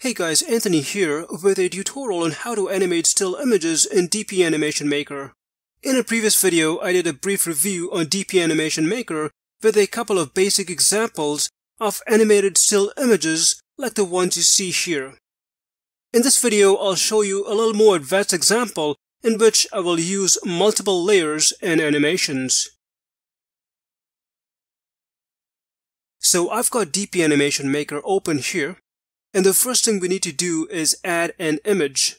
Hey guys, Anthony here with a tutorial on how to animate still images in DP Animation Maker. In a previous video, I did a brief review on DP Animation Maker with a couple of basic examples of animated still images like the ones you see here. In this video, I'll show you a little more advanced example in which I will use multiple layers and animations. So I've got DP Animation Maker open here, and the first thing we need to do is add an image.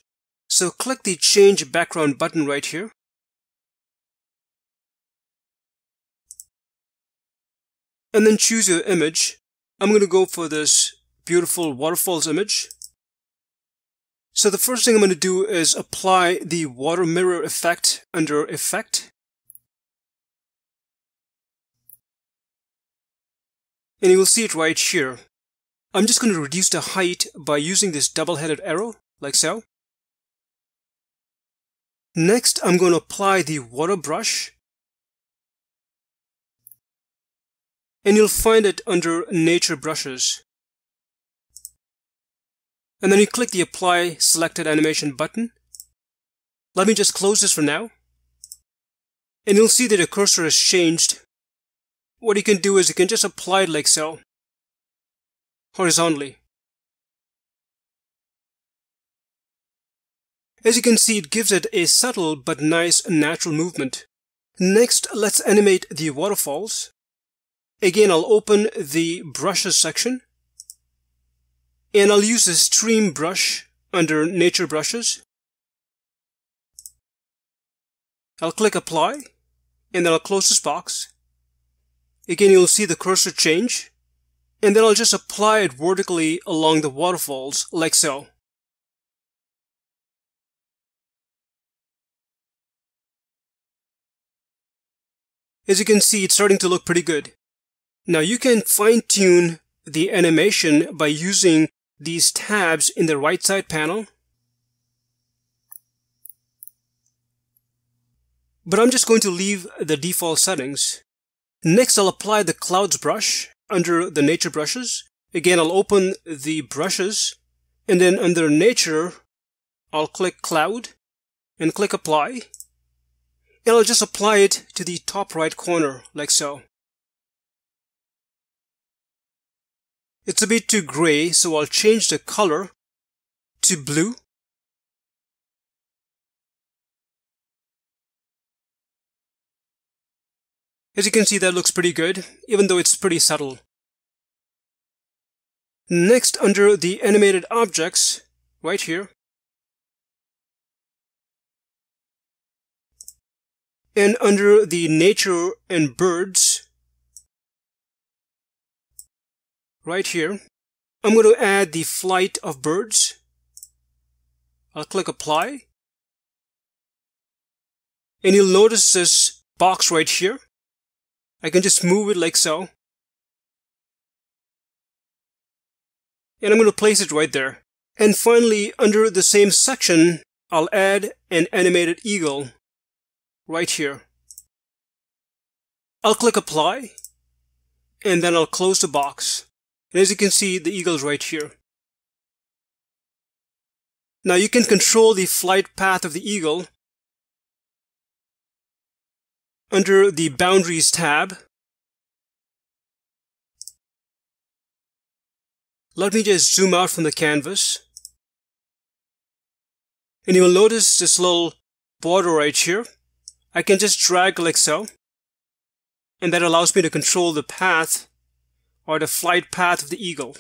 So click the Change Background button right here. And then choose your image. I'm going to go for this beautiful waterfalls image. So the first thing I'm going to do is apply the water mirror effect under Effect. And you will see it right here. I'm just going to reduce the height by using this double-headed arrow, like so. Next, I'm going to apply the water brush. And you'll find it under Nature Brushes. And then you click the Apply Selected Animation button. Let me just close this for now. And you'll see that the cursor has changed. What you can do is you can just apply it like so horizontally. As you can see, it gives it a subtle but nice natural movement. Next, let's animate the waterfalls. Again, I'll open the brushes section and I'll use the stream brush under nature brushes. I'll click apply and then I'll close this box. Again, you'll see the cursor change and then I'll just apply it vertically along the waterfalls like so. As you can see, it's starting to look pretty good. Now you can fine tune the animation by using these tabs in the right side panel. But I'm just going to leave the default settings. Next, I'll apply the clouds brush under the nature brushes. Again, I'll open the brushes and then under nature, I'll click cloud and click apply. And I'll just apply it to the top right corner like so. It's a bit too gray, so I'll change the color to blue. As you can see, that looks pretty good, even though it's pretty subtle. Next, under the animated objects, right here, and under the nature and birds, right here, I'm going to add the flight of birds. I'll click apply. And you'll notice this box right here. I can just move it like so. And I'm going to place it right there. And finally, under the same section, I'll add an animated eagle right here. I'll click apply and then I'll close the box. And as you can see, the eagle's right here. Now you can control the flight path of the eagle under the Boundaries tab. Let me just zoom out from the canvas. And you will notice this little border right here. I can just drag like so. And that allows me to control the path or the flight path of the eagle.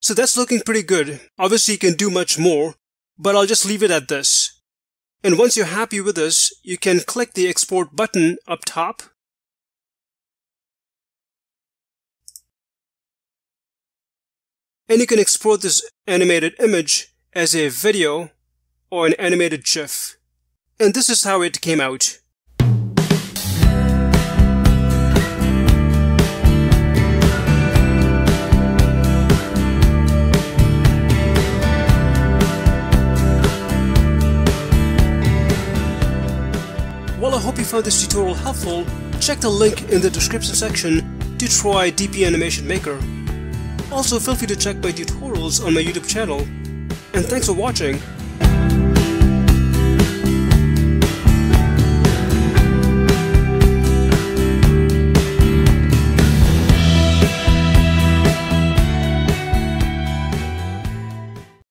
So that's looking pretty good. Obviously you can do much more, but I'll just leave it at this. And once you're happy with this, you can click the export button up top. And you can export this animated image as a video or an animated GIF. And this is how it came out. Found this tutorial helpful. Check the link in the description section to try DP Animation Maker. Also feel free to check my tutorials on my YouTube channel. And thanks for watching!